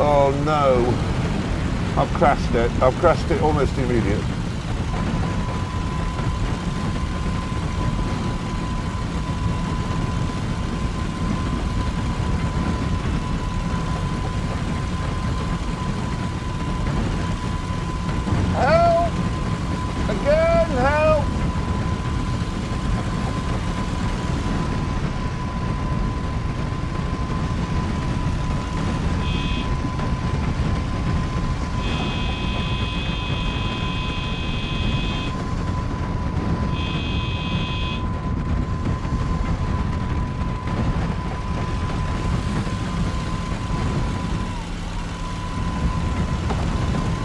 Oh no. I've crashed it. I've crashed it almost immediately.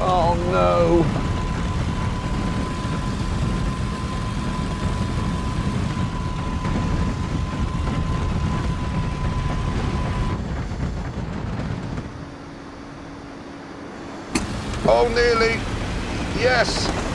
Oh no. Oh, nearly. Yes.